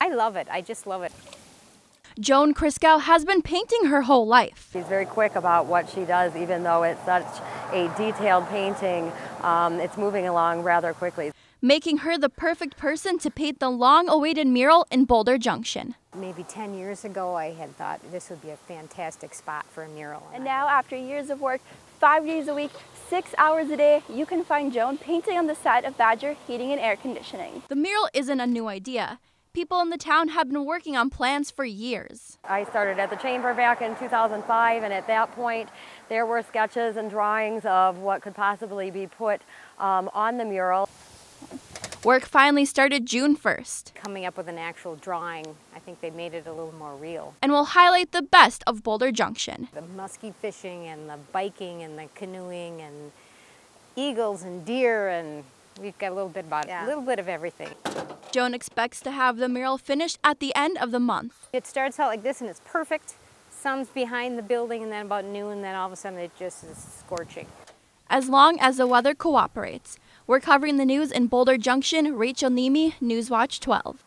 I love it. I just love it. Joan Kriskow has been painting her whole life. She's very quick about what she does, even though it's such a detailed painting. Um, it's moving along rather quickly. Making her the perfect person to paint the long awaited mural in Boulder Junction. Maybe 10 years ago, I had thought this would be a fantastic spot for a mural. And now, after years of work, five days a week, six hours a day, you can find Joan painting on the side of Badger Heating and Air Conditioning. The mural isn't a new idea. People in the town have been working on plans for years. I started at the chamber back in 2005, and at that point, there were sketches and drawings of what could possibly be put um, on the mural. Work finally started June 1st. Coming up with an actual drawing, I think they made it a little more real. And will highlight the best of Boulder Junction. The musky fishing and the biking and the canoeing and eagles and deer and we've got a little bit about yeah. a little bit of everything. Joan expects to have the mural finished at the end of the month. It starts out like this and it's perfect. Sun's behind the building and then about noon, then all of a sudden it just is scorching. As long as the weather cooperates. We're covering the news in Boulder Junction. Rachel Niemi, Newswatch 12.